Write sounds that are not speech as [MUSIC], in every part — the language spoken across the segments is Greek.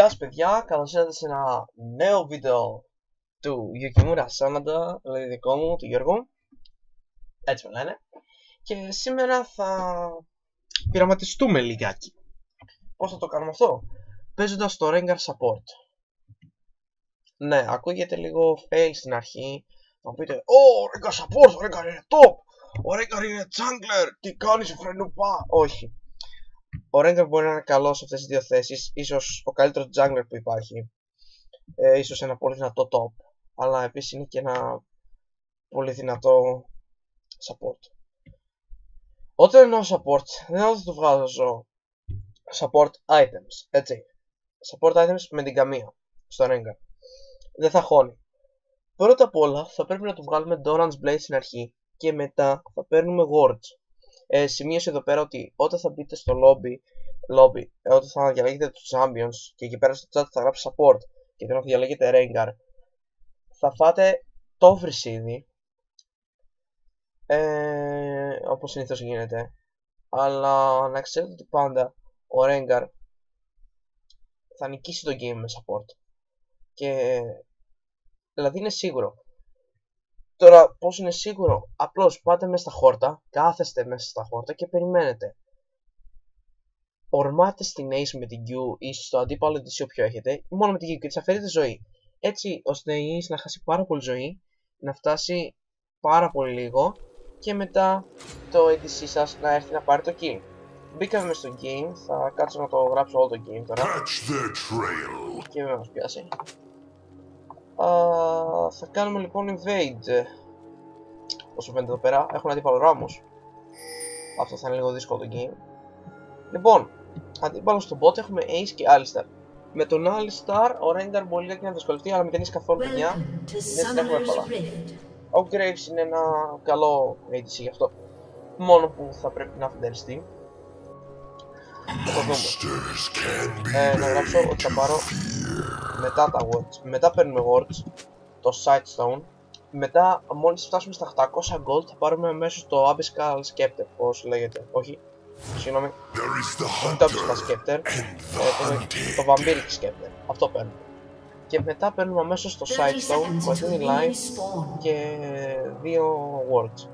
Γεια σας παιδιά, καλώς ήρθατε σε ένα νέο βίντεο του Yukimura Sanada, δηλαδή δικό μου, του Γιώργου. Έτσι με λένε Και σήμερα θα πειραματιστούμε λιγάκι. Πώς θα το κάνουμε αυτό; Παίζοντας το Rengar Support. Ναι, ακούγεται λίγο fail στην αρχή. Θα πείτε, Ω, Rengar Support, ο Rengar είναι top! Ο Rengar είναι jungler, τι κάνεις φρενουπά Όχι ο Rengar μπορεί να είναι καλός σε αυτές τις δύο θέσεις, ίσως ο καλύτερος jungler που υπάρχει, ε, ίσως ένα πολύ δυνατό top, αλλά επίσης είναι και ένα πολύ δυνατό support. Όταν εννοώ support, δεν εννοώ ότι το βγάζω support items, έτσι. Support items με την καμία στο Rengar. Δεν θα χώνει. Πρώτα απ' όλα θα πρέπει να του βγάλουμε Doran's Blade στην αρχή και μετά θα παίρνουμε Wards ε, σημείωσε εδώ πέρα ότι όταν θα μπείτε στο lobby, lobby ε, όταν θα διαλέγετε τους champions και εκεί πέρα στο chat θα γράψει support και όταν θα διαλέγετε Rengar θα φάτε το βρυσίδι. Ε, όπως συνήθως γίνεται. Αλλά να ξέρετε ότι πάντα ο Rengar θα νικήσει το game με support. Και δηλαδή είναι σίγουρο Τώρα, πώς είναι σίγουρο, απλώς πάτε μέσα στα χόρτα, κάθεστε μέσα στα χόρτα και περιμένετε. Ορμάτε στην Ace με την Q ή στο αντίπαλο της όποιο έχετε, μόνο με την Q και της αφαιρείτε ζωή. Έτσι ώστε η Ace να χάσει πάρα πολύ ζωή, να φτάσει πάρα πολύ λίγο και μετά το ADC σας να έρθει να πάρει το kill. Μπήκαμε στο game, θα κάτσω να το γράψω όλο το game τώρα. Και με μας πιάσει θα κάνουμε λοιπόν invade. Όσο φαίνεται εδώ πέρα έχουν αντίπαλο Ράμος αυτό θα είναι λίγο δύσκολο το game. Λοιπόν αντίπαλο στον bot έχουμε Ace και Alistar. Με τον Alistar ο Rengar μπορεί να δυσκολευτεί αλλά μην ταινείς καθόλου παιδιά. Δεν την έχουμε εύκολα ο Graves είναι ένα καλό ADC γι' αυτό. Μόνο που θα πρέπει να φεντεριστεί θα το δούμε ε, να γράψω ότι θα πάρω. μετά τα words, μετά παίρνουμε words, το Sightstone, μετά μόλις φτάσουμε στα 800 gold θα πάρουμε αμέσως το Abyssal Scepter, πώς λέγεται, όχι, συγγνώμη, όχι το Abyssal Scepter, ε, το, το Vampiric Scepter, αυτό παίρνουμε. Και μετά παίρνουμε αμέσως το Sightstone, που δίνει life και δύο words.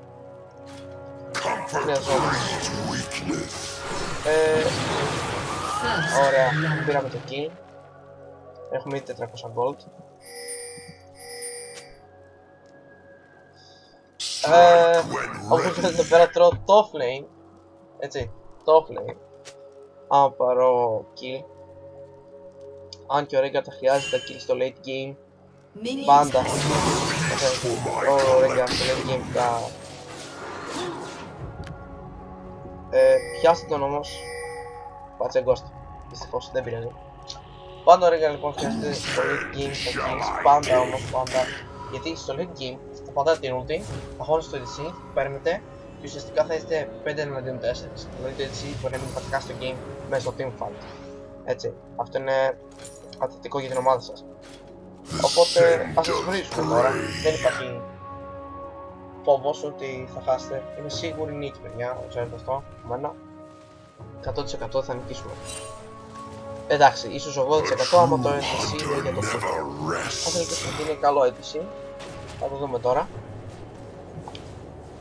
Ε, ωραία, πήραμε το kill. Έχουμε ήδη 400 gold. Ε, όπως βλέπετε εδώ πέρα τρώω το flame. Έτσι, το flame. Άμα πάρω kill. Αν και ο Rengar τα χρειάζεται τα kill στο late game. Πάντα. Ο Rengar στο late game τα... Ε, πιάστε τον όμως. Πάτσε ghost. Δυστυχώς δεν πειράζει. Πάντα ωραία λοιπόν χρειάζεται στο late game θα kills, πάντα όμως πάντα. Γιατί στο late game θα πατάτε την ulti, θα χώνετε στο EDC, παίρνετε και ουσιαστικά θα είστε 5 εναντίον 4 δηλαδή το EDC μπορεί να μην πατικά στο game μέσα στο team fight. Έτσι, αυτό είναι αθλητικό για την ομάδα σας. Οπότε ας σας βρίσκουμε τώρα, δεν υπάρχει φόβος ότι θα χάσετε, είναι σίγουρη νίκη παιδιά, ξέρετε αυτό, εμένα 100% θα νικήσουμε Εντάξει, ίσως 80% άμα το NPC είναι για το football. Αν ελπίσουμε ότι είναι καλό NPC, θα το δούμε τώρα.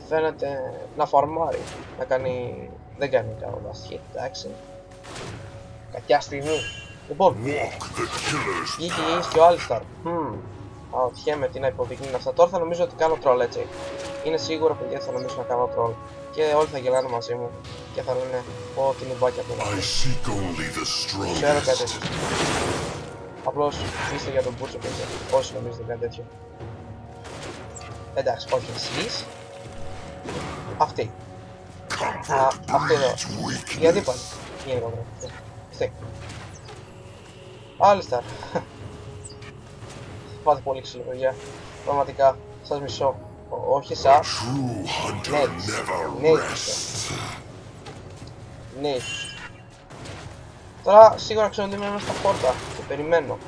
Φαίνεται να φορμάρει, να κάνει... δεν κάνει καλό last hit, εντάξει. Κακιά στιγμή. Λοιπόν, βγήκε η Ace και ο Alistar. Hmm. Αρωτιέμαι τι να υποδεικνύουν αυτά. Τώρα θα νομίζω ότι κάνω troll έτσι. Είναι σίγουρο παιδιά θα νομίζω να κάνω troll και όλοι θα γελάνε μαζί μου και θα λένε πω τι νουμπάκια που είναι Ξέρω κάτι. Τέτοιο Απλώς είστε για τον Μπούτσο παιδιά. Όσοι νομίζετε κάτι τέτοιο. Εντάξει, όχι εσείς. Αυτή Α, αυτή εδώ. Γιατί πάλι. Γενικότερα Αυτή Άλιστα [LAUGHS] Πάτε πολύ ξύλο παιδιά. Πραγματικά σας μισώ όχι εσάς. Ναι, ναι, ναι. Τώρα σίγουρα ξέρω ότι είμαι στα πόρτα και περιμένω.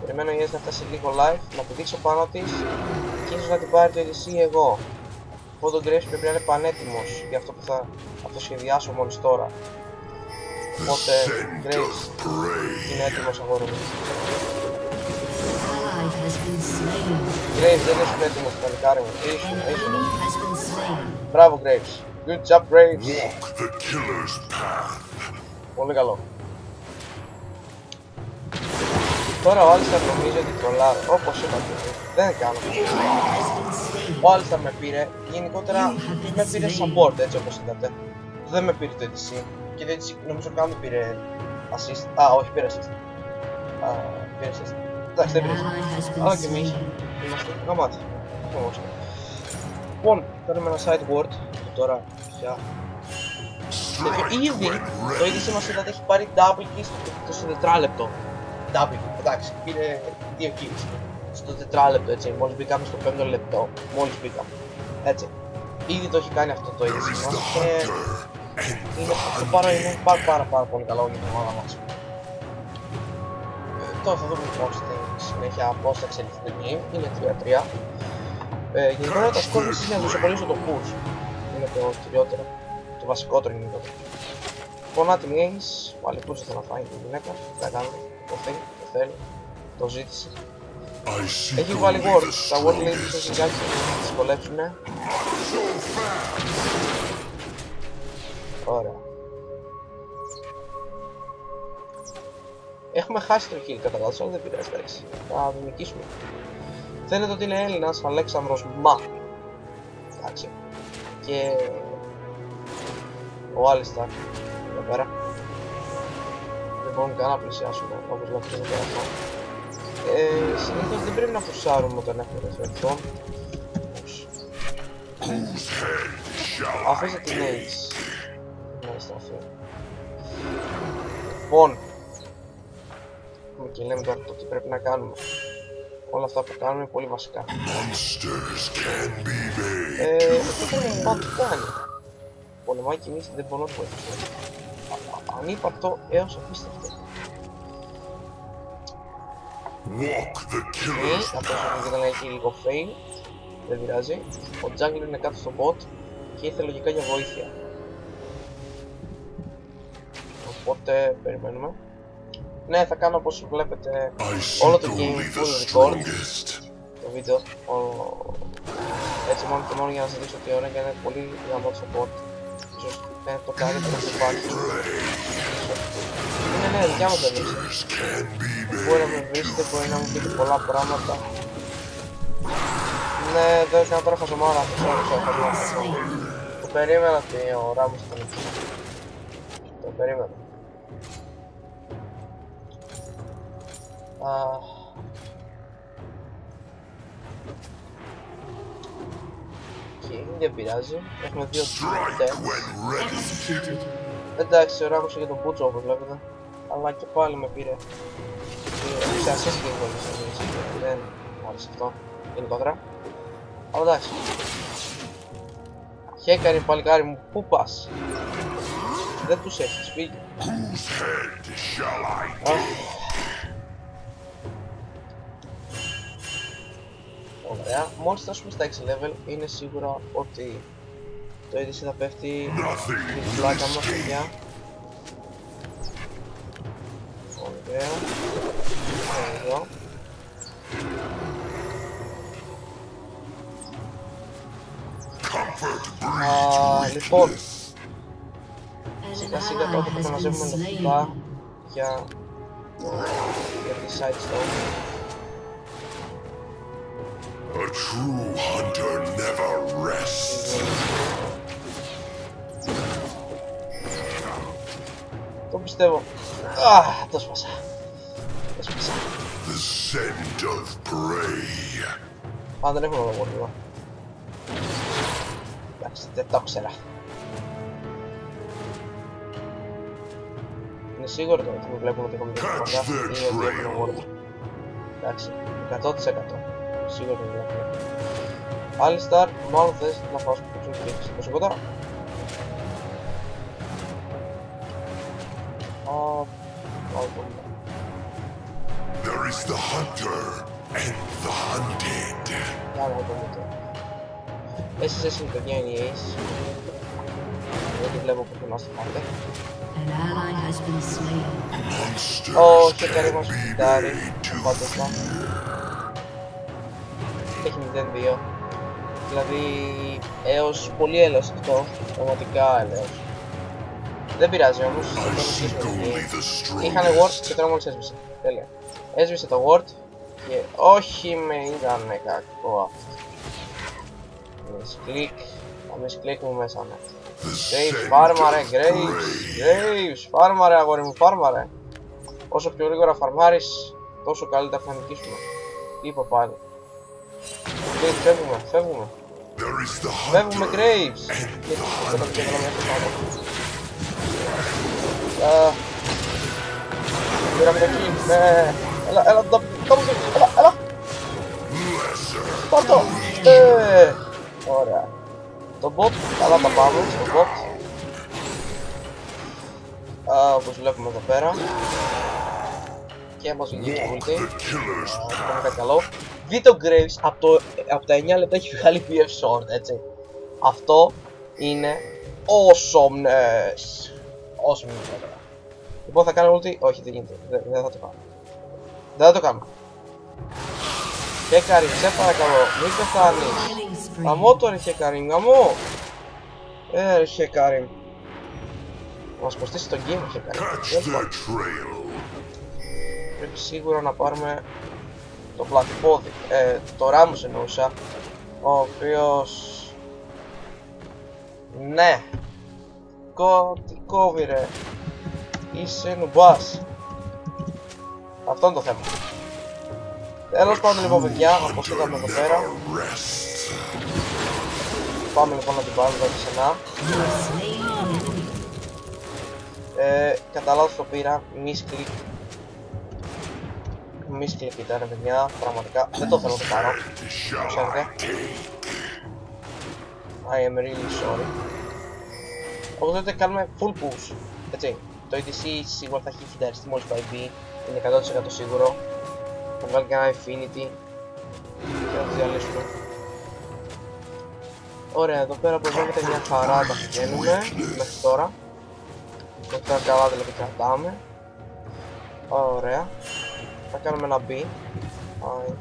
Περιμένω η να φτάσει λίγο live, να πηδήξω πάνω της και ίσως να την πάρει το EDC εγώ. Ο τον Graves πρέπει να είναι πανέτοιμος για αυτό που θα αυτοσχεδιάσω μόλις τώρα. Οπότε, Graves, είναι έτοιμος αγόρι μου. Graves δεν είσαι έτοιμος, παλικάρι μου. Ήσουν, ήσουν. Μπράβο, Graves. Good job, Graves. Πολύ καλό. Τώρα ο Άλιστα νομίζει ότι τρολάρω, όπως είπατε, δεν κάνω Ο Άλιστα με πήρε, γενικότερα με πήρε support έτσι όπως είδατε. Δεν με πήρε το ETC και το ETC νομίζω καν πήρε assist, α όχι πήρε assist. Α, πήρε assist. Εντάξει δεν πήρε αλλά και εμείς είμαστε γαμάτι. Αυτό Λοιπόν, παίρνουμε ένα side word που τώρα πια Ήδη το ETC μας είδατε έχει πάρει double keys στο τετράλεπτο W, εντάξει, πήρε δύο kills στο τετράλεπτο έτσι, μόλις μπήκαμε στο πέμπτο λεπτό, μόλις μπήκαμε, έτσι. Ήδη το έχει κάνει αυτό το είδηση μας και είναι, αυτό πάρα, είναι πάρα, πάρα, πάρα πολύ καλό για την ομάδα μας. Ε, τώρα θα δούμε λοιπόν στη συνέχεια πώς θα εξελιχθεί το game, είναι 3-3. Ε, γενικότερα τα σκόρ είναι να δουσοπολίσω το push, είναι το κυριότερο, το βασικότερο γενικότερα. Λοιπόν, άτιμη Ace, πάλι push θα να φάει την γυναίκα, θα κάνουμε το θέλει, το θέλει, το ζήτησε. Έχει βάλει ward, τα ward λέει στο συγκάκι θα δυσκολέψουνε. Ωραία. Έχουμε χάσει το kill κατά λάθος, αλλά δεν πειράζει, εντάξει. Θα νικήσουμε. Φαίνεται ότι είναι Έλληνας, Αλέξανδρος Μα. Εντάξει. Και... Ο Άλιστα, εδώ πέρα μπορούμε καν να πλησιάσουμε όπως βλέπετε εδώ πέρα αυτό. Ε, συνήθως δεν πρέπει να φουσάρουμε όταν έχουμε ρεφερθόν. Αφήστε την Ace. Να στραφεί. Λοιπόν. Και λέμε τώρα το τι πρέπει να κάνουμε. Όλα αυτά που κάνουμε είναι πολύ βασικά. Ε, αυτό είναι το κάνει. Πολεμάει κινήσει δεν μπορώ να βοηθήσω ανύπαρκτο έως απίστευτο. Walk the killer's path. να έχει λίγο fail, δεν πειράζει. Ο Jungle είναι κάτω στο bot και ήρθε λογικά για βοήθεια. Οπότε περιμένουμε. Ναι, θα κάνω όπως βλέπετε όλο το game full record το βίντεο έτσι μόνο και μόνο για να σας δείξω τι ώρα και είναι πολύ γαμμό το bot ίσως ε, το καλύτερο που υπάρχει. Είναι ναι, δικιά μου περίπτωση. Μπορεί να με βρίσετε, μπορεί να μου πείτε πολλά πράγματα. Ναι, δεν έκανα τώρα χαζομάρα, αυτό ξέρω, χαζομάρα. Το περίμενα ότι ο Ράμος ήταν εκεί. Το περίμενα. Αχ. δεν πειράζει. Έχουμε δύο τεστ. Εντάξει, ράγωσα για τον Μπούτσο όπως βλέπετε. Αλλά και πάλι με πήρε. Σε ασύς και Δεν μου άρεσε αυτό γενικότερα. Αλλά εντάξει. Χέκαρη παλικάρι μου, πού πας; Δεν τους έχεις, φύγει. Ωραία, μόλις φτάσουμε στα 6 level είναι σίγουρα ότι το ADC θα πέφτει την πλάκα μας παιδιά. Ωραία. Εδώ. Α, λοιπόν. Σιγά σιγά τότε θα μαζεύουμε λεφτά για, για τη side stone A true hunter never rests. Το πιστεύω. Α, το σπάσα. Το σπάσα. The scent of prey. Α, δεν έχουμε λόγο λίγο. Εντάξει, δεν το ξέρα. Είναι σίγουρο το ότι μην βλέπουμε ότι έχουμε διαφορά ή ότι έχουμε γόρδο. Εντάξει, 100% σίγουρα δεν είναι. Άλισταρ, μάλλον θες να πάω στο και τόσο κοντά. Α, There is the hunter and the hunted. Άρα, το Εσύ είσαι παιδιά είναι η Ace. γιατί βλέπω που είμαστε πάντα. An ally has been slain. Όχι, καλή μας φυτάρει, απάντησα. Έχει 0-2. Δηλαδή, έως πολύ έλεος αυτό, πραγματικά έλεος. Δεν πειράζει όμως, θα το νικήσουμε εκεί. Είχανε ward και τώρα μόλις έσβησε. Τέλεια. Έσβησε το ward και όχι με είδανε κακό αυτό. Misclick, θα misclick μέσα ναι. Graves, φάρμαρε, Graves, Graves, φάρμαρε αγόρι μου, φάρμαρε. Όσο πιο γρήγορα φαρμάρεις, τόσο καλύτερα θα νικήσουμε. Είπα πάλι. Graves, φεύγουμε, φεύγουμε. Φεύγουμε, Graves. Και δεν το πιέζω μια στο Α, Πήραμε το kill, ναι. Έλα, έλα, το το έλα, έλα. Πάρ' το. Ε, Ωραία. Το bot, καλά τα πάμε στο bot. Α, όπως βλέπουμε εδώ πέρα. Και μας βγήκε το ulti. Πάμε κάτι καλό. Δείτε ο Graves από, το, από τα 9 λεπτά έχει βγάλει BF Sword, έτσι. Αυτό είναι awesomeness. Awesomeness, βέβαια. Λοιπόν, θα κάνω ulti. Όχι, δεν γίνεται. Δεν, δεν θα το κάνω. Δεν θα το κάνω. Και Καρίν, σε παρακαλώ, μην πεθάνεις. Killing spree. Γαμώ το ρε Χεκαριν, γαμώ! Ε, ρε Χεκαριν. Θα μας κοστίσει το game, Χεκαριν. Catch the trail. Πρέπει σίγουρα να πάρουμε το πλατυπόδι. Ε, το Ράμος εννοούσα. Ο οποίος... Ναι. Κο... Τι κόβει ρε. Είσαι νουμπάς. Αυτό είναι το θέμα. Τέλος πάντων λοιπόν παιδιά, όπως είδαμε εδώ πέρα. Rest. Πάμε λοιπόν να την πάρουμε εδώ ξανά. You have slain an enemy. Ε, κατά λάθος το πήρα, misclick. Misclick ήταν παιδιά, πραγματικά δεν το θέλω να το πάρω. Shall Ξέρετε. I take? I am really sorry. Οπότε κάνουμε full push. Έτσι. Το EDC σίγουρα θα έχει χιταριστεί μόλις πάει B. Είναι 100% σίγουρο. Θα βγάλει και ένα Infinity. Και θα το διαλύσουμε. Ωραία, εδώ πέρα που βλέπετε μια χαρά τα πηγαίνουμε μέχρι τώρα. Μέχρι τώρα καλά δηλαδή κρατάμε. Ωραία. Θα κάνουμε ένα B. Πάει.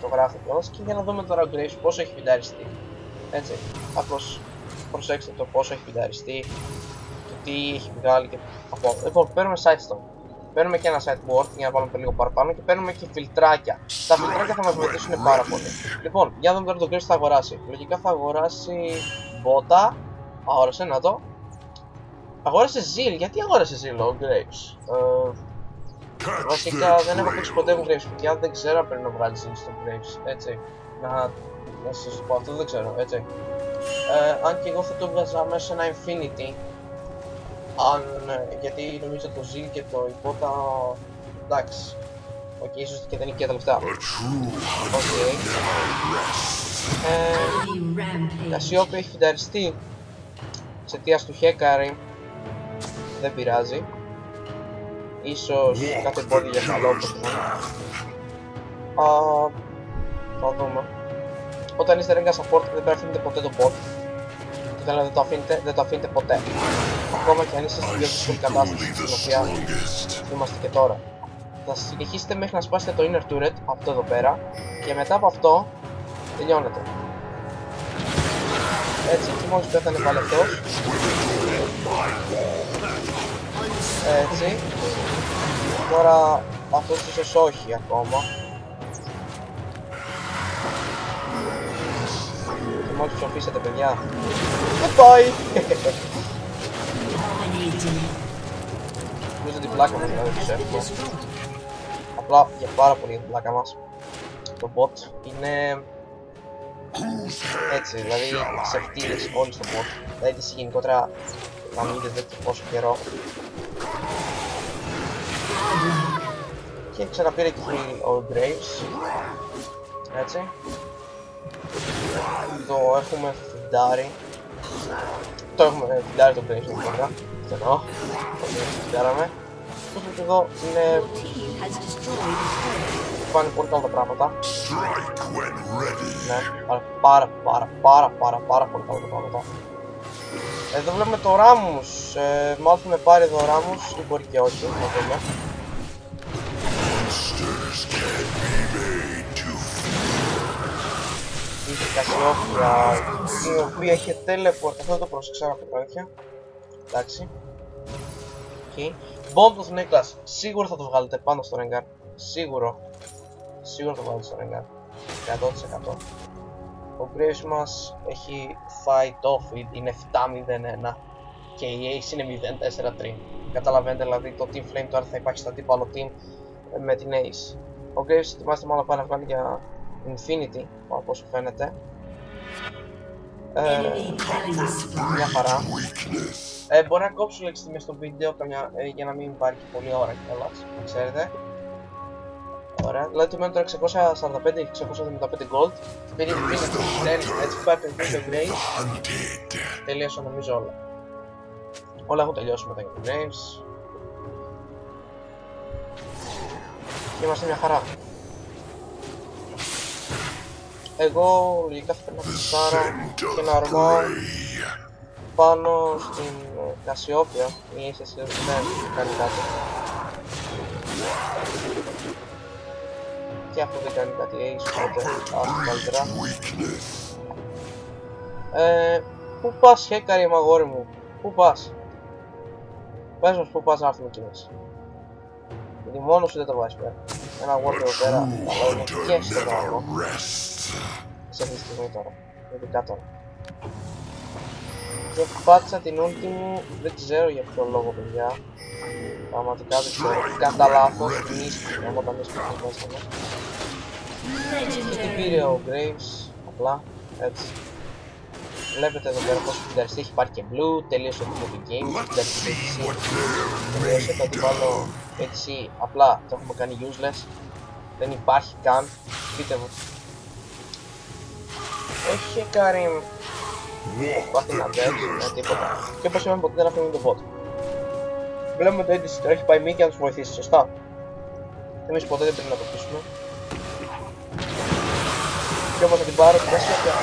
Το γράφει κιόλας και για να δούμε τώρα ο Graves πόσο έχει πινταριστεί. Έτσι. Απλώς προσέξτε το πόσο έχει πινταριστεί και τι έχει βγάλει και από Λοιπόν, παίρνουμε sidestone. Παίρνουμε και ένα sideboard για να βάλουμε το λίγο παραπάνω και παίρνουμε και φιλτράκια. Τα φιλτράκια θα μας βοηθήσουν πάρα πολύ. Λοιπόν, για να δούμε τώρα τον Graves τι θα αγοράσει. Λογικά θα αγοράσει μπότα. Αγόρασε, να το. Αγόρασε Zeal. Γιατί αγόρασε Zeal ο Graves. Ε, Catch Βασικά the δεν έχω παίξει ποτέ trail. μου Graves παιδιά, δεν ξέρω αν πρέπει να βγάλει Zeal στο Graves, έτσι. Να, να σας πω αυτό δεν ξέρω, έτσι. Ε, αν και εγώ θα το βγάζα μέσα σε ένα Infinity. Αν, ε, γιατί νομίζω το Zeal και το υπότα... εντάξει. Οκ, ίσως και δεν είναι και τα λεφτά. A true Οκ. Ε, Enemy rampage. Κασιόπη έχει φινταριστεί εξαιτίας του Χέκαρη. Δεν πειράζει. Ίσως κάθε πόδι για καλό Pokemon. Α, θα δούμε. Όταν είστε Rengar support δεν πρέπει να αφήνετε ποτέ το bot. Και θέλω δεν το αφήνετε, δεν το αφήνετε ποτέ. Ακόμα και αν είστε στην πιο δύσκολη κατάσταση Only the στην οποία strongest. είμαστε και τώρα. Θα συνεχίσετε μέχρι να σπάσετε το inner turret, αυτό εδώ πέρα, και μετά από αυτό τελειώνετε. Έτσι, και μόλις πέθανε πάλι αυτός. Έτσι. Τώρα αυτός ίσως όχι ακόμα. Και μόλις ψοφήσετε παιδιά. Goodbye! Dominating. Νομίζω την πλάκα μας δηλαδή τους Has been εύκολο. destroyed. Απλά για πάρα πολύ για την πλάκα μας. Το bot είναι έτσι, δηλαδή σε φτύλες όλοι στο bot. Δηλαδή εσύ γενικότερα να μην δείτε και πόσο καιρό. Και ξαναπήρε και ο Graves. Έτσι. Το έχουμε φιντάρει. Το έχουμε φιντάρει το Graves λοιπόν. Στενό. Το φιντάραμε. Αυτό που εδώ είναι Team has destroyed a turret. πάνε πολύ καλά τα πράγματα. Strike when ready. Ναι, αλλά πάρα πάρα πάρα πάρα πάρα πολύ καλά τα πράγματα. Εδώ βλέπουμε το Ράμους, ε, μάλλον θα με πάρει εδώ ο Ράμους ή μπορεί και όχι, να δούμε. Monsters can be made to Είχε Κασιόπια, η οποία είχε teleport, αυτό δεν το πρόσεξα από την αλήθεια. Εντάξει. Okay. Μπόμπος Νίκλας, σίγουρα θα το βγάλετε πάνω στο Rengar. Σίγουρο. Σίγουρα θα το βγάλετε στο Rengar. 100%. Ο Graves μας έχει φάει το feed, είναι 7-0-1 και η Ace είναι 0-4-3. Καταλαβαίνετε δηλαδή το Team Flame τώρα θα υπάρχει στο αντίπαλο team ε, με την Ace. Ο Graves ετοιμάζεται μάλλον να πάει να βγάλει για Infinity, από όσο φαίνεται. Ε, Enemy killing spree. μια χαρά. weakness. Ε, μπορεί να κόψω λέξη στιγμή στο βίντεο καμιά, ε, για να μην υπάρχει πολλή ώρα κιόλας, να ξέρετε. Ωραία, δηλαδή του μένουν τώρα 645 ή 675 gold. Πήρε την πίνη του Graves, έτσι πάει το βίντεο Graves. Hunted. Τελείωσαν νομίζω όλα. Όλα έχουν τελειώσει μετά για τον Graves. Και είμαστε μια χαρά. Εγώ λογικά θα πρέπει να φυσάρω Scent και of να αρμώ prey. πάνω στην ε, Κασιόπια ή σε δεν κάνει κάτι. Και αυτό δεν κάνει κάτι Ace, οπότε άστο καλύτερα. Weakness. Ε, πού πας Χέκαρη μαγόρι μου, πού πας; Πες μας πού πας να έρθουμε κι εμείς. Γιατί μόνος σου δεν το βάζεις πέρα. Ένα ward εδώ πέρα, αλλά είναι Hunter και στο δρόμο. never rests. Σε αυτή τη στιγμή τώρα. Ειδικά τώρα. Και πάτησα την ulti μου, δεν ξέρω για ποιο λόγο παιδιά. Πραγματικά δεν ξέρω. Κατά λάθος, μίστηκε όταν μίστηκε μέσα μου. Και την πήρε ο Graves, απλά, έτσι. Βλέπετε εδώ πέρα πόσο φινταριστεί, έχει πάρει και blue, τελείωσε το το game, Let's φινταριστεί see έτσι. what they're Τελείωσε το made αντίπαλο of. έτσι, απλά το έχουμε κάνει useless. Δεν υπάρχει καν, πείτε μου. Όχι Καρύμ, Walk Πάθει να the αντέξει, killer's ναι, τίποτα. path. Και όπως είπαμε ποτέ δεν αφήνουμε το bot. Βλέπουμε το έντυση τώρα έχει πάει μη και να τους βοηθήσει, σωστά. Εμείς ποτέ δεν πρέπει να το αφήσουμε. Και όμως θα την πάρω την Κασιόπια.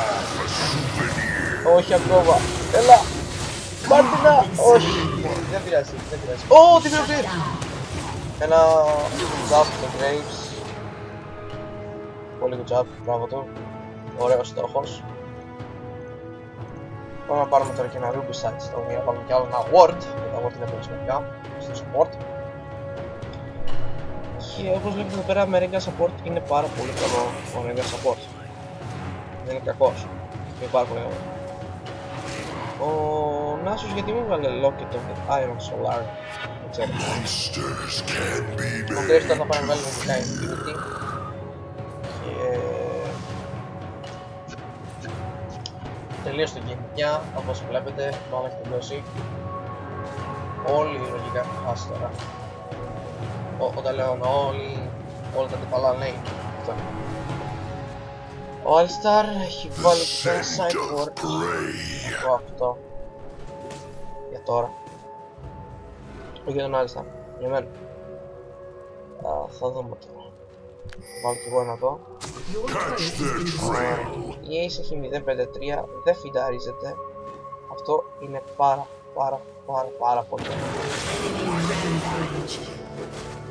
Όχι ακόμα. Έλα. Μάρτινα. Όχι. Δεν πειράζει, δεν πειράζει. Ω, τι πήρε αυτή. Ένα jump στο Graves. Πολύ good job, μπράβο του. Ωραίος στόχος. Πάμε να πάρουμε τώρα και ένα Ruby Sight στο για να πάρουμε κι άλλο ένα Ward. Γιατί τα Ward είναι πολύ σημαντικά στο support. Και όπως βλέπετε εδώ πέρα με Rengar Support είναι πάρα πολύ καλό ο Rengar Support. Δεν είναι κακός. Είναι πάρα πολύ καλό. Ο Nasus γιατί μου έβαλε Locket of the Iron Solar. Δεν ξέρω. Monsters can be Ο made. Graves τώρα θα πάει να βάλει λογικά Τελείωσε το game πια, όπως βλέπετε, μάλλον έχει τελειώσει. Όλοι λογικά, άσε τώρα. Ό, όταν λέω όλοι, όλα τα τυπαλά λέει. Αυτό. Ο Alistar έχει βάλει και ένα Scent side of ward. prey. Αυτό, αυτό. Για τώρα. Όχι για τον Alistar, για μένα. Α, θα δούμε τώρα. Βάλω κι εγώ ένα εδώ. Catch their trail. Η Ace έχει 053, δεν φινταρίζεται. Αυτό είναι πάρα πάρα πάρα πάρα πολύ. Rampage.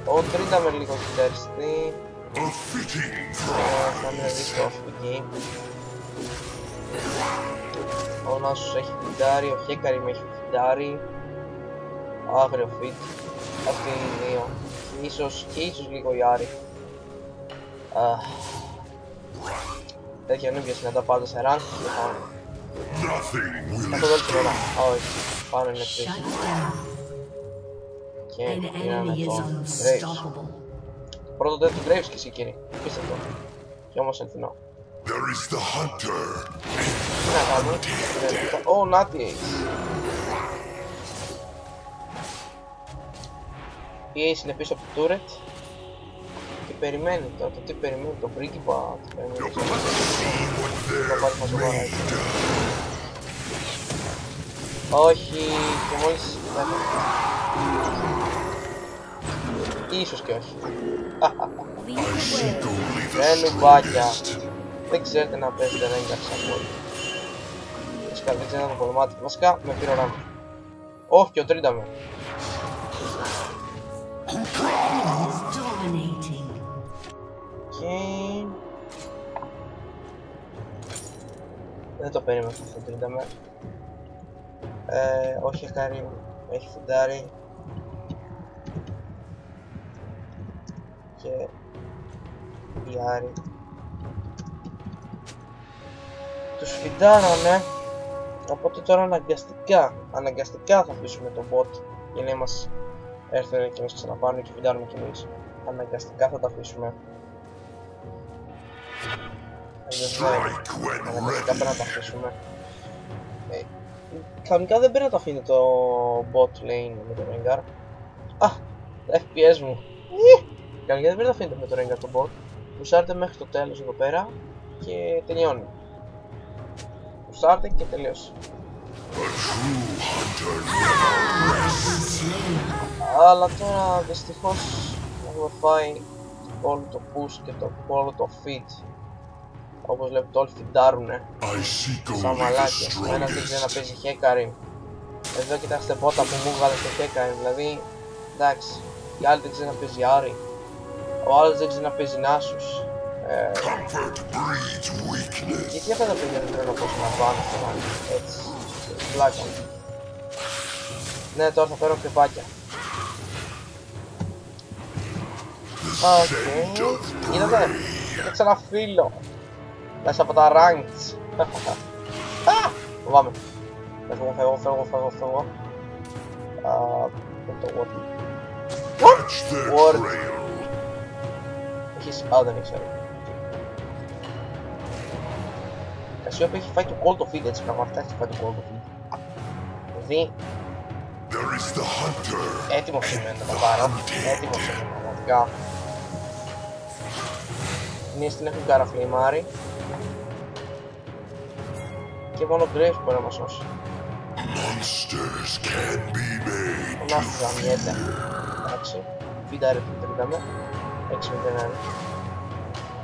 Ο Τρίτα με λίγο φινταριστεί. A fitting ε, Θα είναι δύσκολο αυτό το game. Ο Νάσος έχει φιντάρει, ο Χέκαρη με έχει φιντάρει. Άγριο φιτ. Αυτοί είναι οι δύο. Και ίσως, και ίσως λίγο η Άρη. Αχ. Τέτοια νύμπια συναντά πάντα σε rank και πάνω. Nothing will Αυτό δεν είναι ένα. Όχι. Πάνω είναι τρεις. Shut down. Και An πήραμε enemy is το Graves. unstoppable. Πρώτο death του Graves και εσύ κύριε. Πίστευτο. Και όμως ελθινό. There is the hunter. Τι να κάνουμε; Ω, Νάτι Ace. Η Ace είναι πίσω από το turret. Και περιμένει τώρα. Το τι περιμένει. Το πρίγκιπα. Τι περιμένει. Let's see what Θα πάρει they're μαζοβάρα made έτσι. of. Όχι. Και μόλις... Ίσως και όχι. Lead I the seek way. only the Δεν νουμπάκια. strongest. Δεν ξέρετε να παίζετε Rengar σαν πόλη. Βασικά δεν ξέρετε να το πολεμάτε. Βασικά με πήρε ο Ράμος. Όχι και ο Τρίνταμε. Dominating. Και... Δεν το περίμενα αυτό το Τρίνταμε. Ε, όχι Εκάρι, έχει φουντάρει. Και... Η Άρη. Τους φιντάρανε. Οπότε τώρα αναγκαστικά, αναγκαστικά θα αφήσουμε τον bot για να μας έρθουν και μας ξαναπάνε και φιντάρουμε κι εμείς. Αναγκαστικά θα τα αφήσουμε. Αλλιώς δεν- Strike when Αναγκαστικά πρέπει να τα ready. αφήσουμε. Ε, κανονικά δεν πρέπει να το αφήνει το bot lane με το Rengar. Α, τα FPS μου. Ε, Κανονικά δεν πρέπει να αφήνεται με το Rengar το bot. Πουσάρτε μέχρι το τέλος εδώ πέρα και τελειώνει. Πουσάρτε και τελείωσε. A true hunter never rests. Αλλά τώρα δυστυχώς έχουμε φάει όλο το push και το όλο το fit. Όπως βλέπετε όλοι φιντάρουνε. I seek Σαν only the μαλάκια. Ο ένας δεν ξέρει να strongest. παίζει Χέκαρη. Εδώ κοιτάξτε πότα που μου βγάλε στο Χέκαρη. Δηλαδή, εντάξει. Η άλλη δεν ξέρει να παίζει Άρη. Ο άλλος δεν ξέρει να παίζει Νάσους. Ε, Comfort breeds weakness. γιατί αυτά τα παιδιά δεν πρέπει να παίζουν να πάνε στο μάτι. Έτσι. στην Πλάκα. μου. Ναι, τώρα θα φέρω κρυπάκια. The Οκ. scent of Είδατε, prey. έπαιξα ένα φίλο. Μέσα από τα ranks. Α, Φοβάμαι. Φεύγω, φεύγω, φεύγω, φεύγω, φεύγω. Α, με το what; Catch their Word. trail. Έχεις... Α, δεν ήξερα. Κασιόπη έχει φάει το cold of feed, έτσι πραγματικά έχει φάει το cold of feed. Δηλαδή, There is the hunter. έτοιμος είμαι να τα πάρω. Έτοιμος είμαι, πραγματικά. Νίες την έχουν καραφλιμάρει. Και μόνο ο Graves μπορεί να μας σώσει. Monsters can be made Ο to Νάσος γαμιέται. Εντάξει. Φίνταρε την τρίταμε. 6 με 1.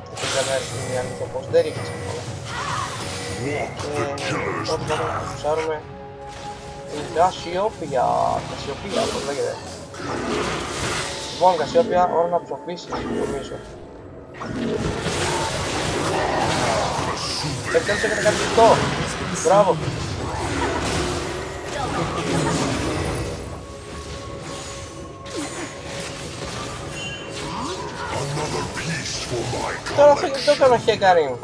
Το τρίταμε είναι η αλήθεια πως δεν ρίχνει εύκολα. walk the killer's Πρώτα πάμε να path. ψάρουμε την Κασιόπια. Κασιοπία, πώς λέγεται. Λοιπόν, Κασιόπια, ώρα να ψοφήσεις, νομίζω. Επιτέλους έκανε κάτι σωστό. Μπράβο. Another piece for my Τώρα αυτό γιατί το collection. έκανα χέκαρι.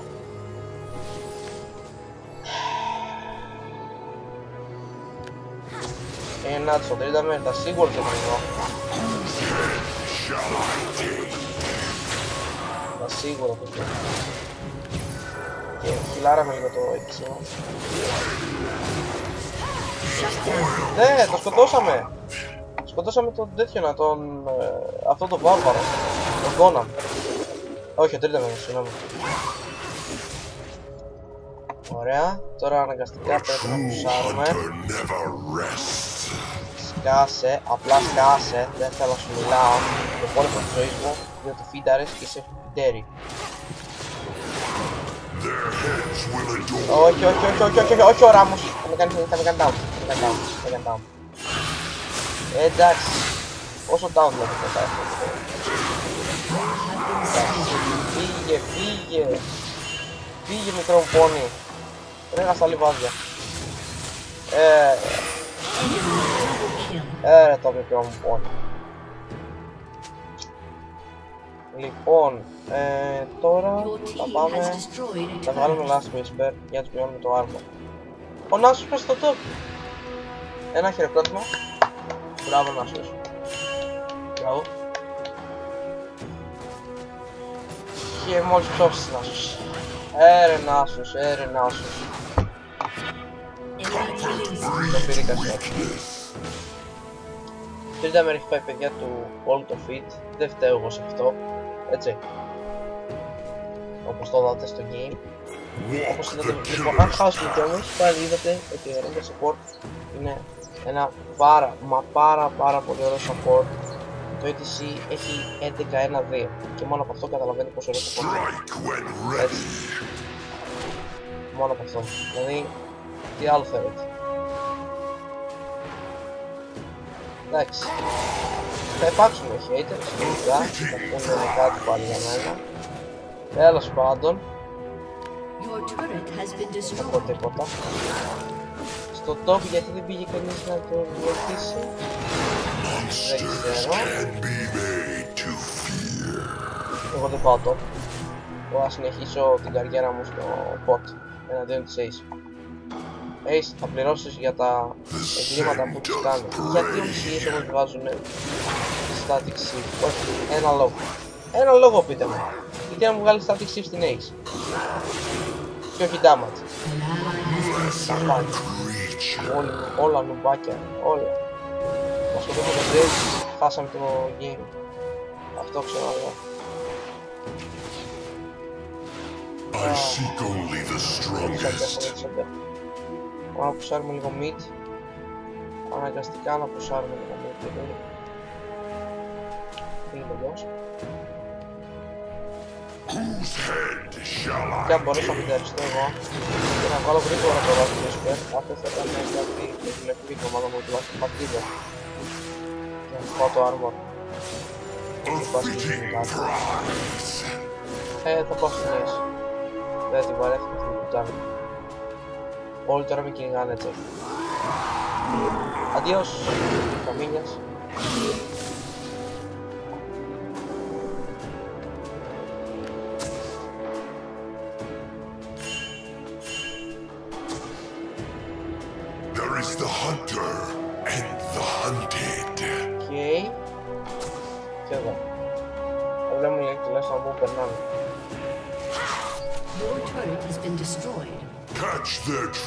Ε, να το τρίτα με τα σίγουρα το πρωινό. Shall I take? Τα σίγουρα το πρωινό. Και χιλάραμε λίγο το έξιμο. Ναι, το σκοτώσαμε. Σκοτώσαμε τον τέτοιο να τον... Ε, αυτό το βάρβαρο. Τον Κόνα. Όχι, ο τρίτα με, συγγνώμη. Ωραία, τώρα αναγκαστικά A πρέπει να true πουσάρουμε. hunter never rests; Σκάσε, απλά σκάσε, δεν θέλω να σου μιλάω το πόλεμο της ζωής μου, διότι φίνταρες και είσαι φιντέρι. Their heads will adore. Όχι, όχι, όχι, όχι, όχι, όχι, όχι ο Ράμος, θα με κάνει, θα με κάνει down, θα με κάνει down, θα με κάνει down. Ε, εντάξει, όσο down δηλαδή θα πάει αυτό. Φύγε, φύγε, φύγε μικρό μου πόνι, τρέχα στα λιβάδια. Ε, Double kill. ε, το μικρό μου πόνι. Λοιπόν, ε, τώρα Your θα team has πάμε destroyed a να βγάλουμε turret. Last Whisper για να τους μειώνουμε το άρμο. Ο Νάσος πες στο top. Ένα χειροκρότημα. Μπράβο Νάσος. Μπράβο. Και μόλις ψώφισες Νάσος. Έρε Νάσος, έρε Νάσος. Enemy killing Το spree. πήρε Κασιόπη. Τρίτα μέρη έχει πάει παιδιά του όλο το fit. Δεν φταίω εγώ σε αυτό. Έτσι. Όπως το είδατε στο game. Όπως Walk είδατε, the λοιπόν, αν killer's χάσουμε κι path. όμως, πάλι είδατε ότι ο Ranger Support είναι ένα πάρα, μα πάρα πάρα πολύ ωραίο support το ETC έχει 11-1-2 και μόνο από αυτό καταλαβαίνει πόσο ωραίο το κομμάτι. Strike when ready. Μόνο από αυτό. Δηλαδή, τι άλλο θέλετε. Εντάξει. Θα υπάρξουν haters, φυσικά. Αυτό είναι κάτι πάλι για μένα. Τέλος πάντων, Your turret has been δεν πω destroyed. τίποτα. Στο top γιατί δεν πήγε κανείς να το βοηθήσει. Monsters ξέρω. can be made to fear. Εγώ δεν πάω top. Εγώ θα συνεχίσω την καριέρα μου στο bot εναντίον της Ace. Ace θα πληρώσεις για τα εγκλήματα που τους κάνει. Γιατί όμως οι Ace όμως βάζουν static shift. Όχι, ένα λόγο. Ένα λόγο πείτε μου. Γιατί να μου βγάλει static shift στην Ace. Και όχι damage. An ally has been Τα slain. πάει. Creature. Όλοι, όλα νουμπάκια. Όλα. Μας το δούμε το Ace. Χάσαμε το game. Αυτό ξέρω εγώ. I seek only the strongest. Πάμε να πουσάρουμε λίγο mid. Αναγκαστικά να πουσάρουμε λίγο mid. γιατί Είναι τελειώς. Whose head shall Και I αν μπορέσω να πιντεριστώ εγώ και να βγάλω γρήγορα το βάζω στο σπέρ, αυτό θα ήταν κάτι που βλέπω η ομάδα μου τουλάχιστον πατρίδα. Και να πάω το armor. A fitting prize. Ε, θα πάω στην Ace. Δεν την βαρέθηκα την κουτάλη. Όλοι τώρα με κυνηγάνε έτσι. Αντίος, καμίνιας.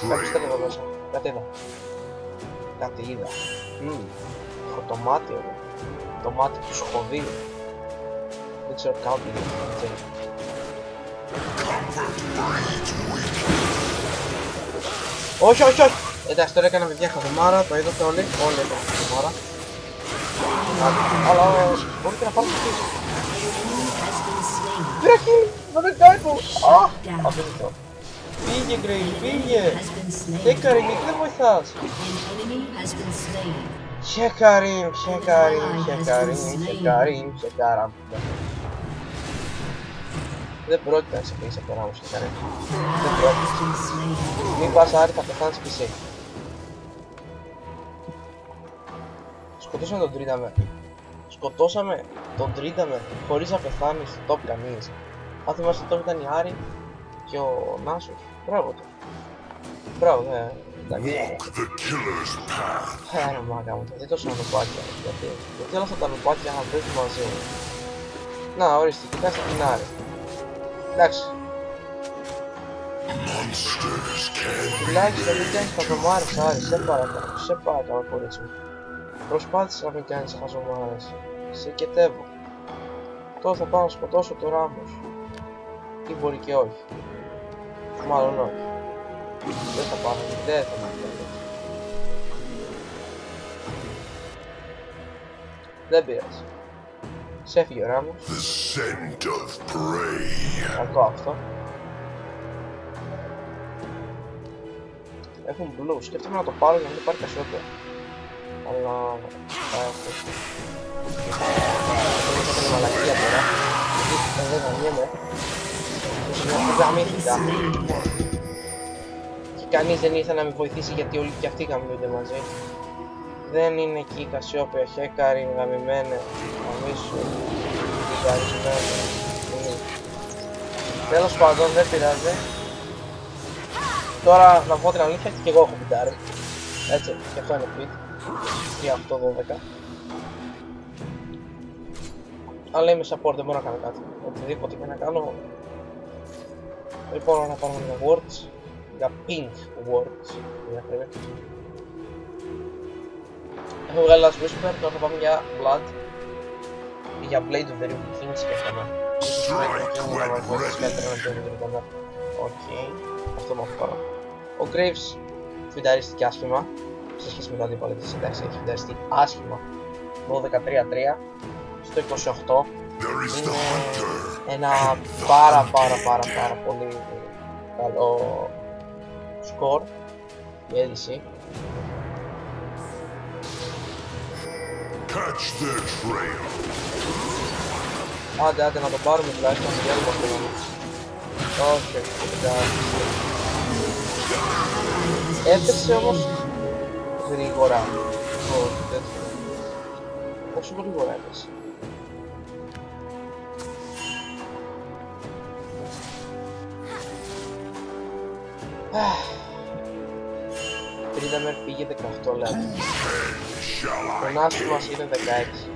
Their Κάτι ήταν trail. εδώ μέσα. Κάτι είδα. Κάτι είδα. Μμμ. Έχω το μάτι εδώ. Το μάτι του σχοδίου. Δεν ξέρω καν τι είναι. έτσι. Όχι, όχι, όχι! Εντάξει, τώρα έκανα παιδιά χαζομάρα, το είδατε όλοι. Όλοι έκαναν χαζομάρα. Αλλά μπορείτε να πάρετε πίσω. Has been slain. Βρέχει! Δεν με κάνει που! Αχ! Down. Απίστευτο. Πήγε, Γκρέι, πήγε! Has been Και slain. Καρίμ, γιατί δεν βοηθάς! An enemy has been slain. Χε Καρίμ, χε Καρίμ, χε Καρίμ, χε Καρίμ, χε Καράμ. Δεν πρόκειται να σε πεις από τώρα, χε Καρίμ. Δεν Has πρόκειται. been slain. Μην πας Άρη, θα πεθάνεις κι εσύ. Σκοτώσαμε τον Τρίταμε. Σκοτώσαμε τον Τρίταμε χωρίς να πεθάνεις στο top κανείς. Αν θυμάστε το top ήταν η Άρη και ο Νάσος. Μπράβο του. Μπράβο, ναι. Εντάξει. Walk the killer's path. Ε, ρε μάκα μου, γιατί τόσο νουπάκια, γιατί, γιατί όλα αυτά τα νουπάκια να παίζουν μαζί μου. Να, ορίστε, κοιτάξτε την Άρη. Εντάξει, Monsters can τουλάχιστον μην κάνεις χαζομάρες, Άρη, σε παρακαλώ, σε παρακαλώ, κορίτσι μου. Προσπάθησε να μην κάνεις χαζομάρες. Σε κετεύω. Τώρα θα πάω να σκοτώσω το Ράμος. Ή μπορεί και όχι. Μάλλον όχι. Δεν θα πάω, δεν θα με κάνει. Δεν πειράζει. Σε έφυγε ο Ράμος. the scent of prey. Κακό αυτό. Έχουν blue. Σκέφτομαι να το πάρω για να μην πάρει κασιόπια. Αλλά... θα έχω. Δεν είχα την μαλακία τώρα. Γιατί δεν γαμιέμαι. Μου γαμήθηκα. Και κανείς δεν ήθελε να με βοηθήσει γιατί όλοι και αυτοί γαμιούνται μαζί. Δεν είναι εκεί η Κασιόπια, χέκαρη, γαμημένε, γαμίσου, γαμισμένε. Τέλος πάντων, δεν πειράζει. Τώρα, να πω την αλήθεια, και εγώ έχω πιτάρει. Έτσι, και αυτό είναι quit. 3-8-12. Αλλά είμαι support, δεν μπορώ να κάνω κάτι. Οτιδήποτε και να κάνω. Λοιπόν, να πάρουμε για words. Για pink words. Για ακρίβεια. Έχω βγάλει Last Whisper, τώρα θα πάμε για Blood. Ή για Blade of the Ruby King σκέφτομαι. Strike when ready. Οκ, αυτό με αυτό. Ο Graves φινταρίστηκε άσχημα σε σχέση με το αντίπαλο της. Εντάξει, έχει φινταριστεί άσχημα. 12-3-3. στο 28 There is the είναι hunter. Ένα πάρα πάρα πάρα πάρα πολύ καλό σκορ η είδηση. Catch their trail. Άντε, άντε να το πάρουμε τουλάχιστον για λίγο αυτό. Όχι, όχι, εντάξει. Έπεσε όμως γρήγορα. Όχι, τέτοιο. Πόσο γρήγορα έπεσε; Αχ. Τρίνταμερ πήγε 18 λέτε. Shall Το I Νάσι kill? μας είναι 16.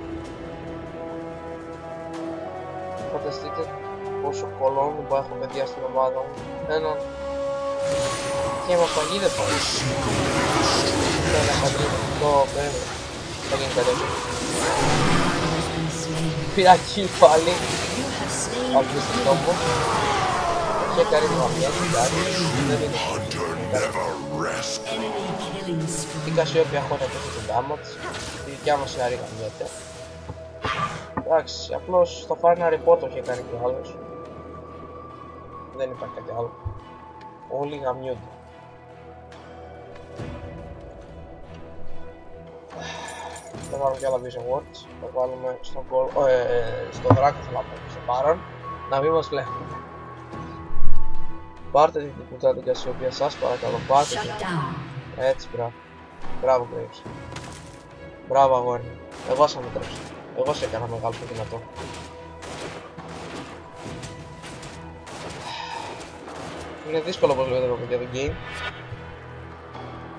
Φανταστείτε πόσο κολόν που έχω παιδιά στην ομάδα μου. Έναν. Και μας παγίδευε. Ένα παντρίδι. Το βέβαια. Θα γίνει κατεύθυνση. has been slain. Πήρα kill πάλι. You have slain Από την τόπο. Και κάνει την αμία. Εντάξει. Δεν είναι. Hunter never rests. enemy killing spree. Την Κασιόπια έχω να πέσει την damage. Τη δικιά μας είναι αρήγα μιέται. Εντάξει, απλώς το φάρει ένα report το είχε κάνει και ο άλλος. Δεν υπάρχει κάτι άλλο. Όλοι γαμιούνται. Θα βάλουμε και άλλα Vision Words. Θα βάλουμε στον κόλ... Ε, ε, στο δράκος θα πούμε, στο παρόν. Να μην μας λέγουν. Πάρτε την κουτά την Κασιόπια σας παρακαλώ. Πάρτε την. Shut down. Έτσι, μπράβο. Μπράβο, Graves. Μπράβο, αγόρι. μου. Εγώ σε μετρέψω. Εγώ σε έκανα μεγάλο και δυνατό. Είναι δύσκολο όπως λέτε παιδιά το game.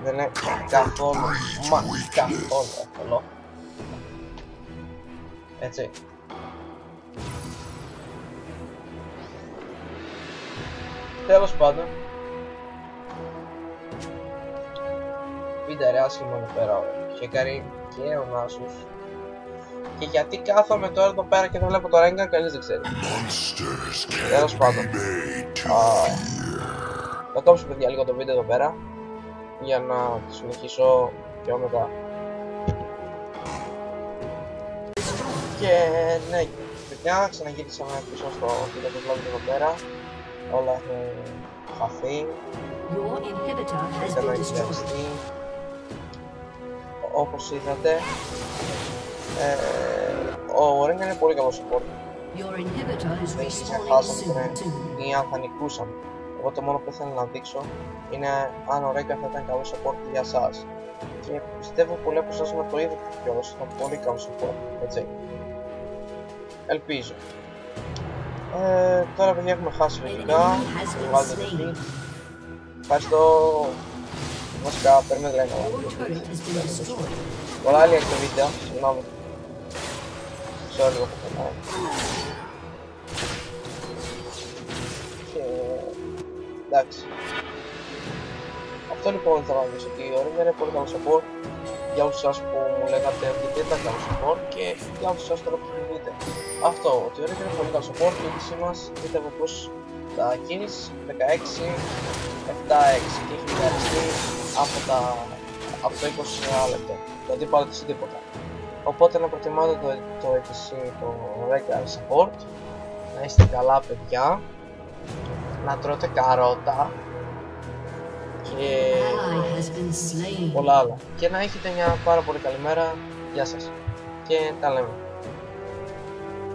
Δεν είναι καθόλου, μα καθόλου εύκολο. Έτσι. Τέλος πάντων, Πείτε ρε άσχημο εδώ πέρα ο Χεκαρή και ο Νάσους Και γιατί κάθομαι τώρα εδώ πέρα και δεν βλέπω το Rengar κανείς δεν ξέρει. Monsters Τέλος can't πάντων. be made to Α, fear. Θα κόψω παιδιά λίγο το βίντεο εδώ πέρα Για να συνεχίσω πιο μετά. Και ναι παιδιά ξαναγύρισαμε πίσω στο βίντεο που βλέπετε εδώ πέρα Όλα έχουν χαθεί Your inhibitor has Δεν been έχει destroyed. διαβαστεί. Όπως είδατε, ε, ο Ρέγκα είναι πολύ καλό support. Your inhibitor is Δεν respawning ξεχάσαμε soon too. ή αν θα νικούσαμε. Εγώ το μόνο που ήθελα να δείξω είναι αν ο Ρέγκα θα ήταν καλό support για εσάς. Και πιστεύω πολλοί από εσάς να το είδατε κιόλας, ήταν πολύ καλό support, έτσι. Ελπίζω. Ε, τώρα παιδιά έχουμε χάσει λογικά, Enemy has βάλτε been το slain. feed. Ευχαριστώ. Βασικά, παίρνουμε λένε. Your turret has been destroyed. Πολλά άλλη έχει το βίντεο, συγγνώμη. Ξέρω λίγο που περνάω. Και... εντάξει. Αυτό λοιπόν ήθελα να δεις ότι ο Ring είναι πολύ καλός support για όλους σας που μου λέγατε ότι δεν ήταν καλό support και για όλους σας τώρα που μου δείτε. Αυτό, ότι ο Ring είναι πολύ καλό support και η λύση μας πιστεύω πως τα kills 16, 7-6 και έχει μοιραστεί από, τα, από το 20 λεπτό. Το αντίπαλο της τίποτα. Οπότε να προτιμάτε το, το ETC, το regular support. Να είστε καλά παιδιά. Να τρώτε καρότα. Και Ally has been slain. πολλά άλλα. Και να έχετε μια πάρα πολύ καλή μέρα. Γεια σας. Και τα λέμε.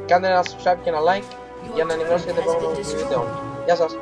Κάντε ένα subscribe και ένα like για να ενημερώσετε για το επόμενο βίντεο. Γεια σας.